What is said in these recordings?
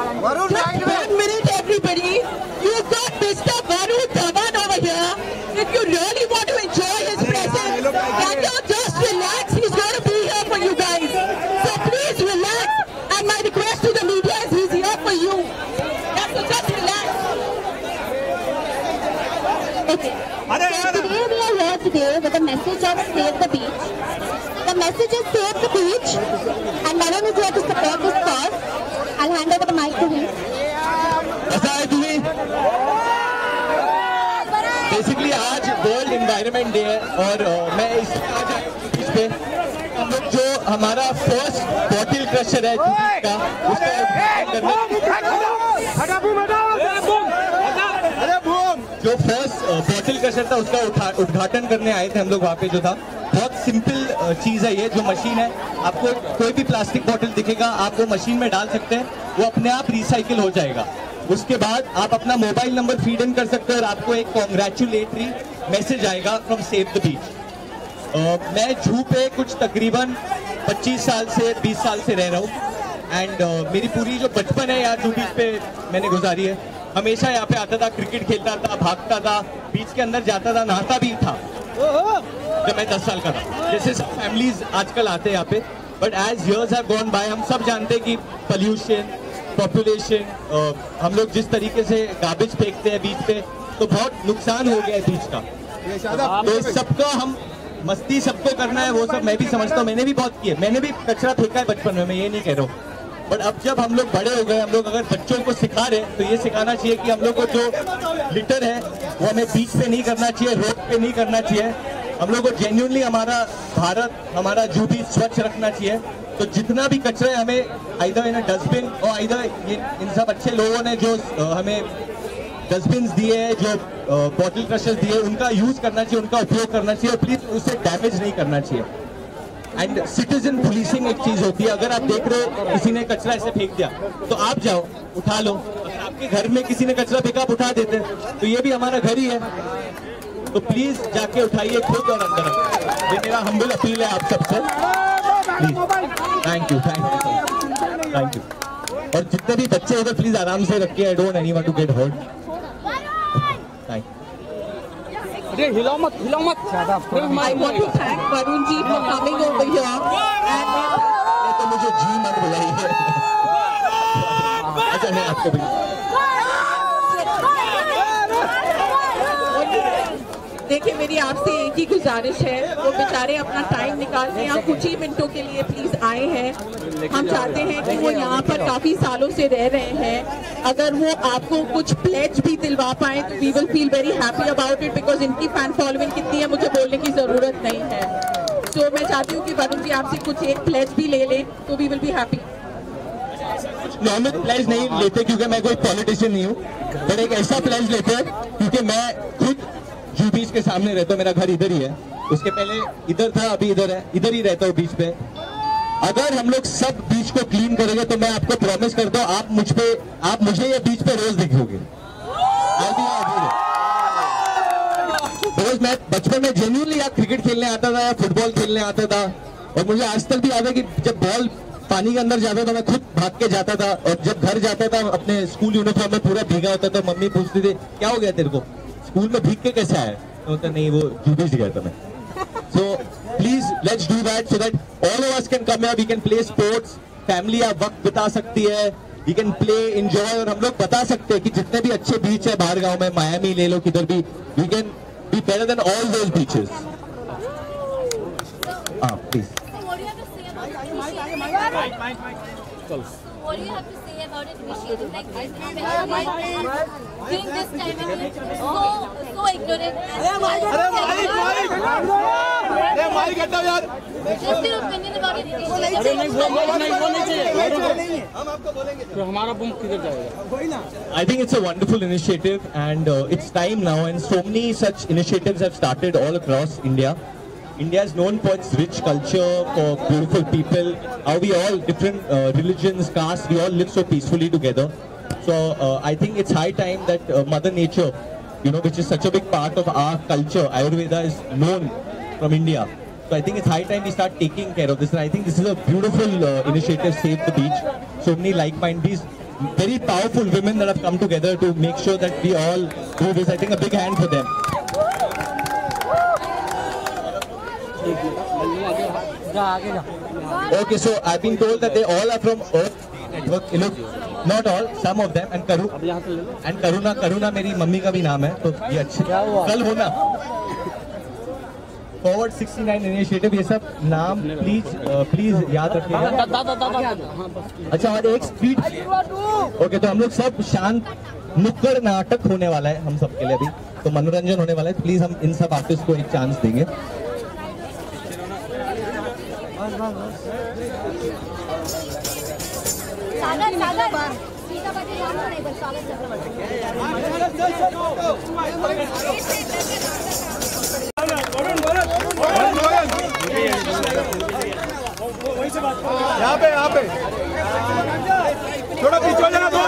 Just one minute, everybody. You've got Mr. Varun Dhawan over here. If you really want to enjoy his presence, can you just relax? He's going to be here for you guys. So please relax. And my request to the media is he's here for you. So just relax. Okay. So today we are here today with the message of Save the Beach. The message is Save the Beach और मैं इस इस पे हम लोग जो हमारा first bottle crusher है का उसका उद्घाटन जो फ़र्स्ट बॉटल क्रशर था उसका उद्घाटन करने आए थे हम लोग वहाँ पे जो था। बहुत सिंपल चीज़ है ये जो मशीन है। आपको कोई भी प्लास्टिक बॉटल दिखेगा आप वो मशीन में डाल सकते हैं वो अपने आप रिसाइकिल हो जाएगा। उसके बाद आप अपना मोबाइल नंबर फ़ीड इन कर सकते हैं और आपको एक कॉन्ग्रेचुलेटरी मैसेज आएगा फ्रॉम सेव द बीच मैं जू पे कुछ तकरीबन 25 साल से 20 साल से रह रहा हूँ। एंड uh, मेरी पूरी जो बचपन है यार जू बीच पे मैंने गुजारी है हमेशा यहाँ पे आता था क्रिकेट खेलता था भागता था बीच के अंदर जाता था नहाता भी था। जब मैं दस साल का था। जैसे सब फैमिलीज़ आजकल आते हैं यहाँ पे। But as years have gone by हम सब जानते हैं कि पोल्यूशन पॉपुलेशन हम लोग जिस तरीके से गार्बेज फेंकते हैं बीच पे तो बहुत नुकसान हो गया है बीच का। तो सबका हम मस्ती सबको करना है वो सब मैं भी समझता हूँ मैंने भी बहुत किया मैंने भी कचरा फेंका है बचपन में मैं ये नहीं कह रहा हूँ। बट अब जब हम लोग बड़े हो गए हम लोग अगर बच्चों को सिखा रहे तो ये सिखाना चाहिए कि हम लोग को जो लिटर है वो हमें बीच पे नहीं करना चाहिए रोड पे नहीं करना चाहिए। हम लोग को जेन्यूनली हमारा भारत, हमारा जू भी स्वच्छ रखना चाहिए। तो जितना भी कचरा है हमें आइदर इन डस्टबिन और आइदर इन सब अच्छे लोगों ने जो हमें डस्टबिन दिए हैं, जो बॉटल क्रशर्स दिए उनका यूज़ करना चाहिए, उनका उपयोग करना चाहिए, और प्लीज़ उसे डैमेज नहीं करना चाहिए। एंड सिटीजन पुलिसिंग एक चीज़ होती है। अगर आप देख रहे हो, किसी ने कचरा ऐसे फेंक दिया तो आप जाओ, उठा लो। अगर आपके घर में किसी ने कचरा फेंका, आप उठा देते तो ये भी हमारा घर ही है। तो प्लीज़ जाके उठाइए खुद और अंदर ये मेरा हम्बल अपील है आप सबसे। Thank you thank you thank you और जितने भी बच्चे उधर प्लीज़ आराम से रखिए। I don't any to get hurt thank अरे हिलाओ मत हिलाओ मत। ज़्यादा for coming over here. And तो मुझे जी मत बुलाइए। अच्छा नहीं आपको भी देखिए मेरी आपसे एक ही गुजारिश है। वो बेचारे अपना टाइम निकाल के यहाँ कुछ ही मिनटों के लिए प्लीज़ आए हैं। हम चाहते हैं कि वो यहाँ पर काफ़ी सालों से रह रहे हैं। अगर वो आपको कुछ प्लेज भी दिलवा पाए तो we will feel very happy about it because इनकी फ़ैन फॉलोइंग कितनी है मुझे बोलने की ज़रूरत नहीं है। सो so, मैं चाहती हूँ कि वरुण जी आपसे कुछ एक प्लेज भी ले लें तो we will be happy normal pledge नहीं लेते क्योंकि मैं कोई पॉलिटिशियन नहीं हूँ पर एक ऐसा प्लेज लेते हैं क्योंकि मैं खुद जू बीच के सामने रहता हूँ, मेरा घर इधर ही है। उसके पहले इधर था, अभी इधर है। इधर ही रहता हूँ बीच पे। अगर हम लोग सब बीच को क्लीन करेंगे तो मैं आपको प्रॉमिस करता हूँ, आप मुझ पे, आप मुझे ये बीच पे रोज दिखोगे. रोज मैं, बचपन में जेन्यूनली या क्रिकेट खेलने आता था या फुटबॉल खेलने आता था। और मुझे आज तक भी याद है कि जब बॉल पानी के अंदर जाता था, मैं खुद भाग के जाता था, और जब घर जाता था, अपने स्कूल यूनिफॉर्म में पूरा भीगा होता था, मम्मी पूछती थी, क्या हो गया तेरे को? स्कूल में भीग के कैसे आया तो होता नहीं वो जूबीज गया था मैं। So please let's do that so that all of us can come here we can play sports family आप वक्त बिता सकती है। वी कैन प्ले एंजॉय और हम लोग बता सकते हैं कि जितने भी अच्छे बीच है बाहर गाँव में मायामी ले लो किधर भी we can be better than all those beaches हाँ please Initiative like this, especially during this time when it's so so ignorant. Just your opinion about it. अरे नहीं वो वो नहीं वो नहीं चाहिए हम आपको बोलेंगे तो हमारा बम किधर जाएगा I think it's a wonderful initiative and uh, it's time now and so many such initiatives have started all across India. India is known for its rich culture, for beautiful people, how we all, different uh, religions, castes, we all live so peacefully together. So uh, I think it's high time that uh, Mother Nature, you know, which is such a big part of our culture, Ayurveda is known from India. So I think it's high time we start taking care of this. And I think this is a beautiful uh, initiative, Save the Beach. So many like-minded, very powerful women that have come together to make sure that we all do this. I think a big hand for them. Okay, so I've been told that they all are from Earth Network. Look, not all, some of them, and Karu. And Karuna Karuna मेरी mummy का भी नाम है तो ये अच्छे। कल होना। फॉरवर्ड 69 इनिशिएटिव ये सब नाम प्लीज़ प्लीज़ याद रखिएगा। हाँ बस। अच्छा और एक स्पीड ओके तो हम लोग सब शांत नुक्कड़ नाटक होने वाला है हम सबके लिए अभी। तो मनोरंजन होने वाला है प्लीज़ हम इन सब आर्टिस्ट को एक चांस देंगे। यहाँ पे यहाँ पे। थोड़ा पीछे जाना दो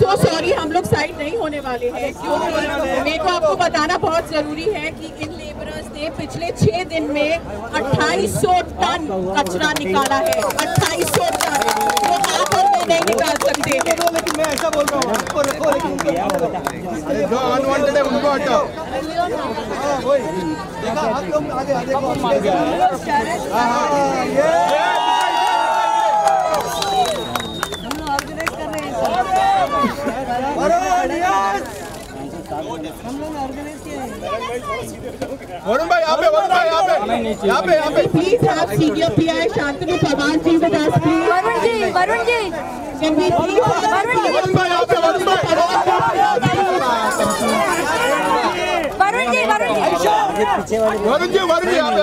सो सॉरी हम लोग साइड नहीं होने वाले हैं। क्योंकि मेरे को आपको बताना बहुत ज़रूरी है कि इन लेबरर्स ने पिछले छह दिन में 2800 टन कचरा निकाला है। 2800 टन। तो आप और मैं नहीं निकाल सकते। हैं लेकिन मैं ऐसा बोल रहा हूँ आपको रखो लेकिन जो अनवांटेड है उनको हटाओ। देखा तुम आगे आगे हाँ हाँ वरुण भाई यहाँ पे वरुण भाई यहाँ पे यहाँ पे यहाँ पे। प्लीज़ आप senior PI Shantanu Pawar ji with us please Varun ji Varun ji. Can we please Varun भाई यहाँ पे वरुण भाई। वरुण जी वरुण जी। वरुण जी वरुण जी यहाँ पे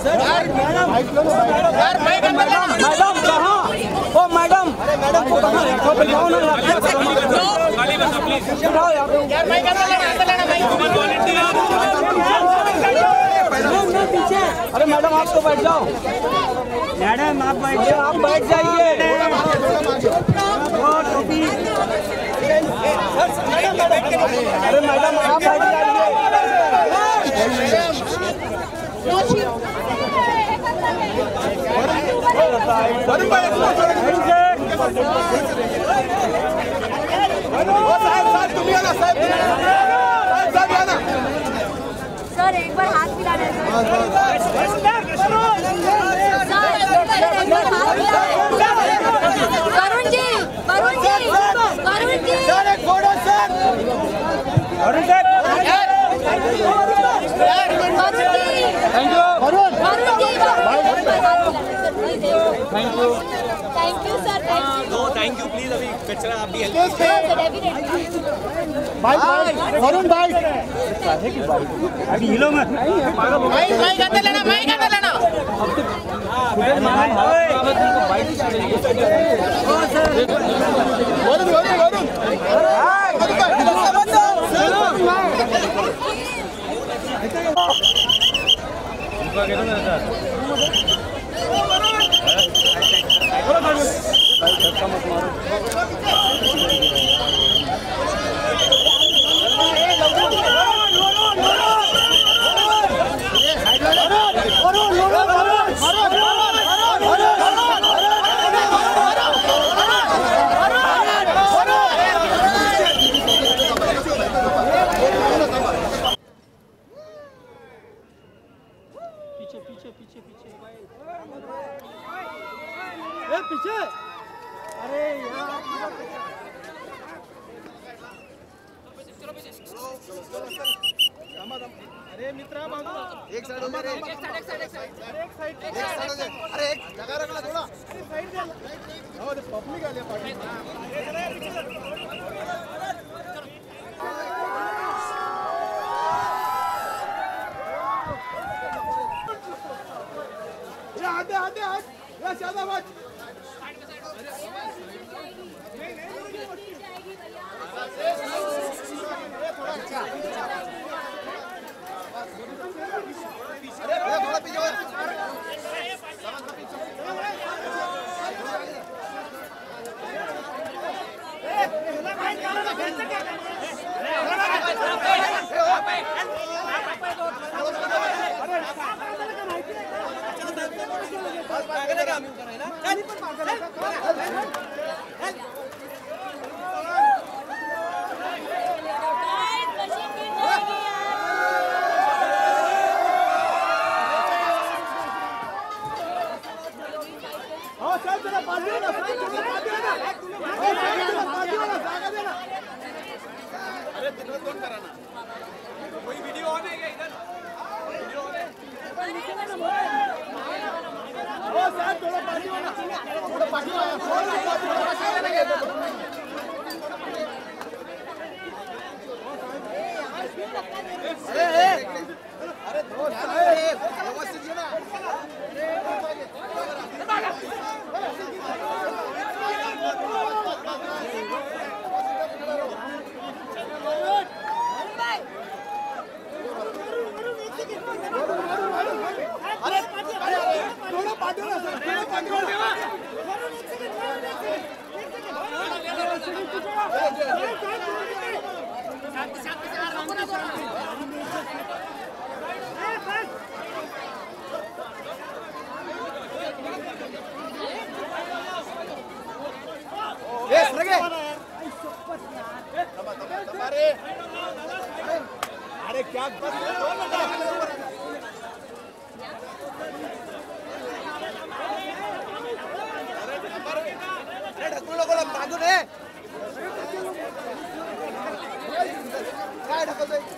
मैडम कहाँ? ओ मैडम मैडम को कहाँ रखो बिठाओ ना यार बिठाओ यार। अरे मैडम आप तो बैठ जाओ। मैडम आप बैठ जाओ। आप बैठ जाइए। अरे मैडम आप बैठ जाइए। सर एक बार हाथ मिला दे। सर एक बार हाथ मिला दे वरुण जी वरुण जी वरुण जी। सर एक photo sir. Varun ji thank you Varun ji thank you thank you sir thank you thank you please अभी कचरा आप भी सर डेफिनेटली वरुण भाई अभी हिलो मत। भाई भाई करते लेना भाई करते लेना. वरुण वरुण वरुण पीछे पीछे पीछे पीछे। ए पीछे। अरे यार। अरे मित्रा बाजू एक साइड हो जा एक साइड। एक साइड एक साइड एक साइड। एक साइड हो जा अरे एक जगह रखना थोड़ा। अरे साइड दे। पब्लिक आ गया पार्टी। Adavaç. हाँ जरा पार्टी वाला साहब वीडियो हाँ पार्टी वाला अरे दोस्त साहब व्यवस्थित ये ना थोड़ा पार्टी वाला साहब थोड़ा पार्टी वाला ढकल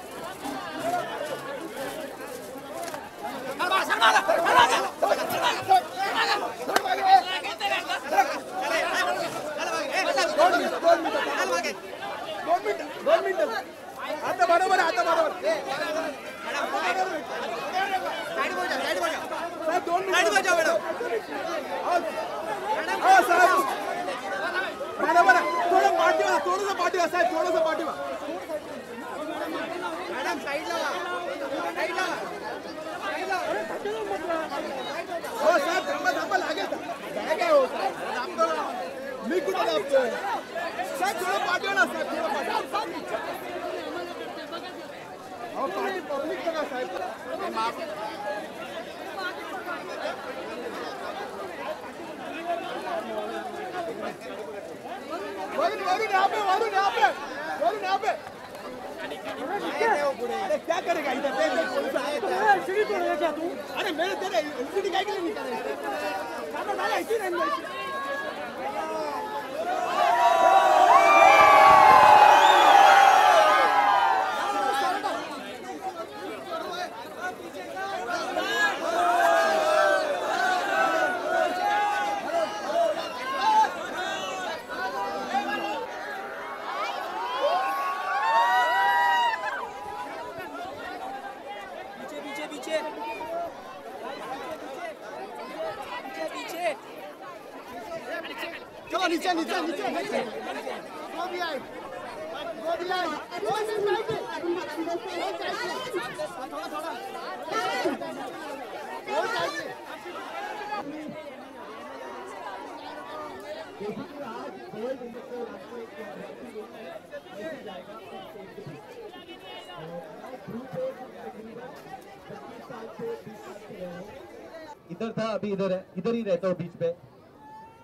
इधर था, अभी इधर है। इधर ही रहता हूँ बीच पे।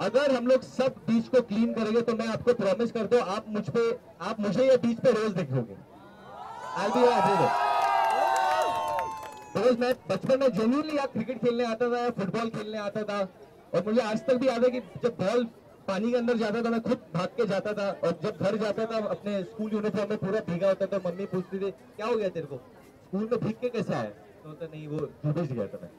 अगर हम लोग सब बीच को क्लीन करेंगे तो मैं आपको प्रॉमिस कर दो आप मुझ पे, आप मुझे ये बीच पे रोज देखोगे। आई बी रोज मैं, बचपन में जेन्यूनली यहाँ क्रिकेट खेलने आता था या फुटबॉल खेलने आता था, और मुझे आज तक भी याद है कि जब बॉल पानी के अंदर जाता था मैं खुद भाग के जाता था और जब घर जाता था अपने स्कूल यूनिफॉर्म में पूरा भीगा होता था मम्मी पूछती थी क्या हो गया तेरे को स्कूल में भीग के कैसे आया तो होता नहीं वो डूबे गया था मैं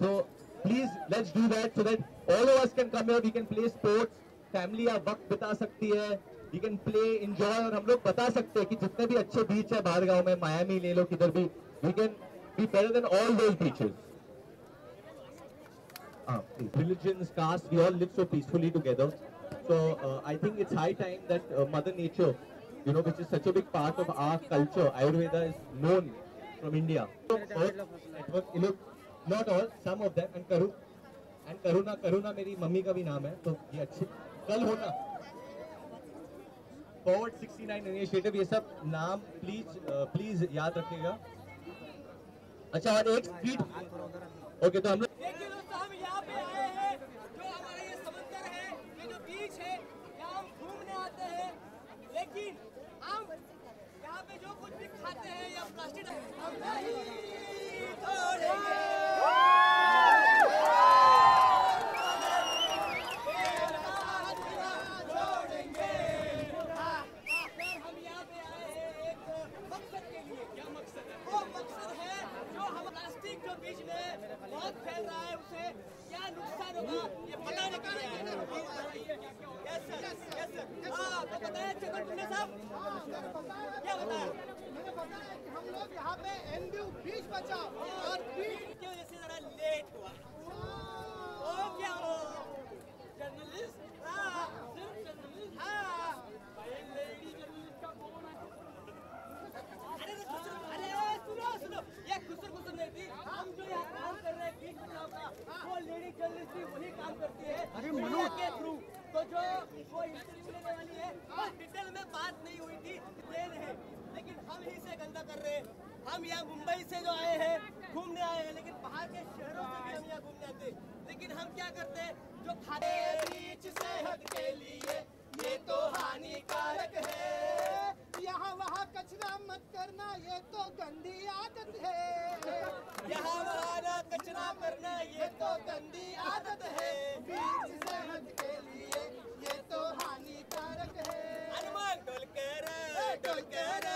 So please let's do that so that all of us can come here. We can play sports. Family आप वक्त बिता सकती है. We can play, enjoy और हम लोग बता सकते हैं कि जितने भी अच्छे बीच है बाहर गाँव में मायामी ले लो किधर भी we can be better than all those beaches. Ah. Religions, caste, we all live so peacefully together. So uh, I think it's high time that uh, Mother Nature, you know, which is such a big part of our culture, Ayurveda is known from India. So, Earth network, you look, not all, some of them, and Karu, and Karuna, Karuna मेरी mummy का भी नाम है, तो ये अच्छे, कल होना, फॉरवर्ड 69 इनिशिएटिव ये सब नाम प्लीज़ प्लीज़ याद रखिएगा अच्छा और एक स्ट्रीट ओके तो हम देखिए दोस्तों हम यहाँ पे आए हैं जो हमारा ये समंदर है ये जो बीच है यहाँ हम घूमने आते हैं लेकिन हम यहाँ पे जो कुछ भी खाते हैं या प्लास्टिक हम नहीं छोड़ेंगे हम यहाँ पे आए हैं एक मकसद के लिए क्या मकसद है वो मकसद है जो हम प्लास्टिक जो बीच में बहुत फैल रहा है उसे क्या नुकसान होगा ये पता नहीं कर रहे हैं यस सर यस सर हाँ तो बताया चंदन टुन्ने साहब क्या बताया मैंने बताया कि हम पे एनडीयू बीच बचाओ और बीच की वजह से जरा लेट हुआ। ओ क्या हो? जर्नलिस्ट? हाँ सिर्फ़ जर्नलिस्ट। हाँ। भाई लेडी जर्नलिस्ट का कौन है। अरे अरे सुनो सुनो। ये खुसर खुसर नहीं थी। हम जो यहाँ काम कर रहे हैं बीच बचाव का वो लेडी जर्नलिस्ट भी वही काम करती है। अरे मनु के थ्रू तो जो वो इंटरव्यू लेने वाली है डिटेल में बात नहीं हुई थी। ले रहे लेकिन हम ही से गंदा कर रहे हैं। हम यहाँ मुंबई से जो आए हैं, घूमने आए हैं, लेकिन बाहर के शहरों से भी हम यहाँ घूमने आते हैं। लेकिन हम क्या करते हैं? जो खाते सेहत के लिए ये तो हानिकारक है। यहाँ वहाँ कचरा मत करना ये तो गंदी आदत है। यहाँ वहाँ ना कचरा करना ये तो गंदी आदत है। बीच सेहत के लिए ये तो हानिकारक है। हनुमान डोलकर डोलकर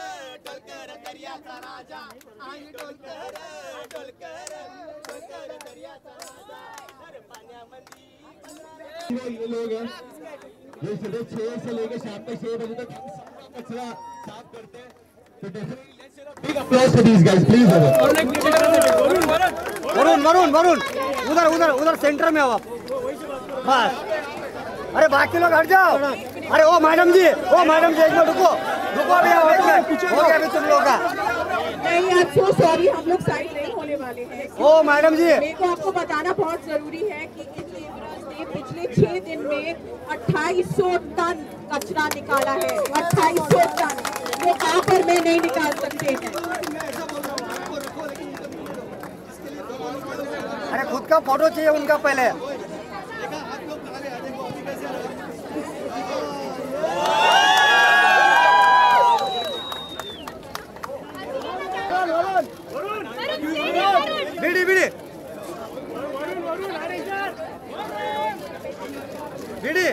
डोलकर दरियाचा राजा। आणि डोलकर डोलकर डोलकर दरियाचा राजा। हर पाण्यामध्ये ये लोग हैं जो सुबह छह से लेकर शाम तक छह बजे तक कचरा साफ़ करते हैं तो definitely big applause for these guys please Varun Varun Varun उधर उधर उधर सेंटर में हो आप बस अरे बाकी लोग हट जाओ अरे ओ मैडम जी ओ मैडम जी एक मिनट रुको रुको अभी हो गया हो अभी तुम लोग का नहीं आई सो सॉरी हम लोग साइड नहीं होने वाले हैं ओ मैडम जी मेरे को आपको बताना बहुत ज़रूरी है कि छह दिन में 2800 टन कचरा निकाला है। 2800 टन। वो कहाँ पर में नहीं निकाल सकते हैं। अरे, खुद का फ़ोटो चाहिए उनका पहले बीड़ी बीड़ी बीड़ी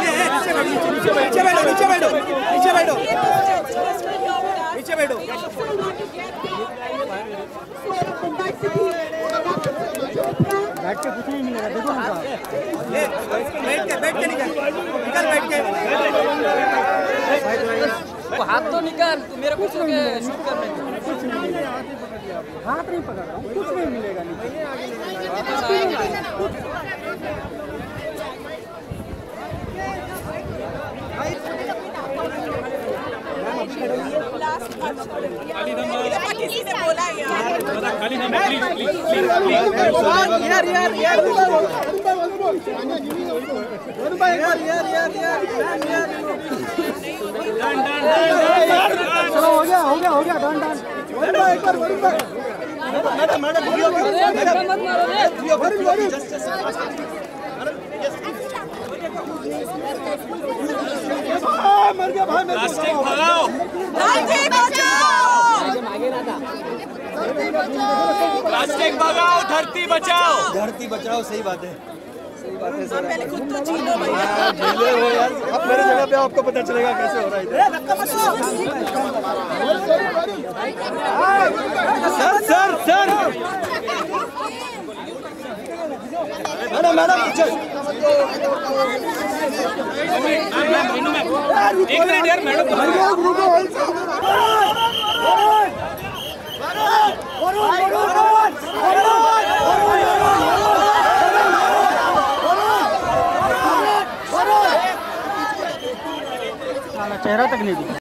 नीचे बैठो नीचे बैठो नीचे बैठो नीचे बैठो बैठ के कुछ नहीं मिलेगा देखो बैठ के बैठ के निकल निकल बैठ के हाथ तो निकाल, तू मेरे को शूट करने दे। हाथ नहीं पकड़ रहा कुछ नहीं मिलेगा नीचे किसी ने बोला यार यार यार यार चलो हो गया हो गया हो गया डन डन एक बार एक बार मैडम मैडम मैडम मारो गया भाई मर गया प्लास्टिक भगाओ। धरती बचाओ। धरती बचाओ सही बात है। सही बात है सर। पहले खुद तो झीले हो यार। अब मेरे जगह पे आपको पता चलेगा कैसे हो रहा है sir sir sir. Madam madam पीछे एक मिनट यार मैडम। चेहरा तक नहीं दिखा।